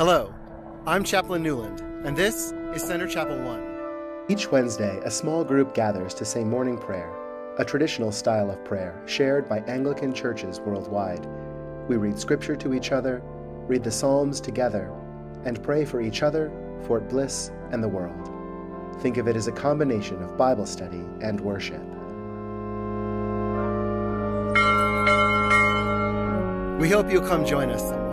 Hello, I'm Chaplain Newland, and this is Center Chapel 1. Each Wednesday, a small group gathers to say morning prayer, a traditional style of prayer shared by Anglican churches worldwide. We read scripture to each other, read the Psalms together, and pray for each other, Fort Bliss, and the world. Think of it as a combination of Bible study and worship. We hope you'll come join us